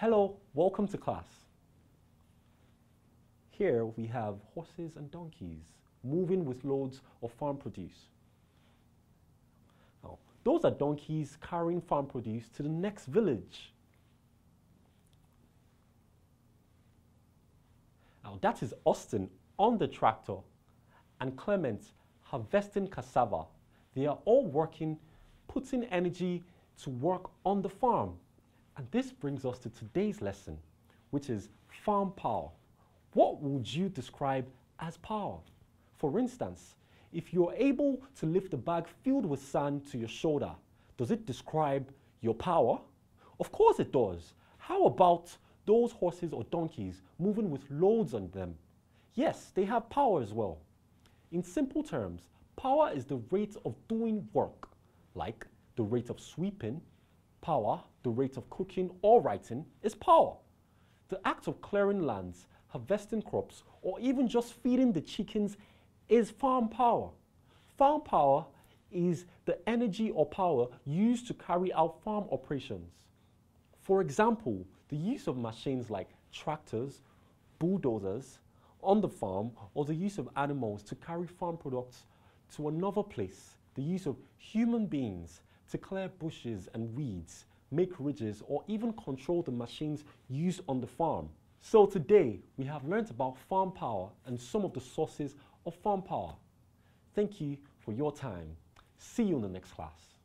Hello, welcome to class. Here we have horses and donkeys moving with loads of farm produce. Now, those are donkeys carrying farm produce to the next village. Now that is Austin on the tractor and Clement harvesting cassava. They are all working, putting energy to work on the farm. And this brings us to today's lesson, which is farm power. What would you describe as power? For instance, if you're able to lift a bag filled with sand to your shoulder, does it describe your power? Of course it does. How about those horses or donkeys moving with loads on them? Yes, they have power as well. In simple terms, power is the rate of doing work, like the rate of sweeping. Power, the rate of cooking or writing, is power. The act of clearing lands, harvesting crops, or even just feeding the chickens is farm power. Farm power is the energy or power used to carry out farm operations. For example, the use of machines like tractors, bulldozers on the farm, or the use of animals to carry farm products to another place, the use of human beings to clear bushes and weeds, make ridges, or even control the machines used on the farm. So today, we have learned about farm power and some of the sources of farm power. Thank you for your time. See you in the next class.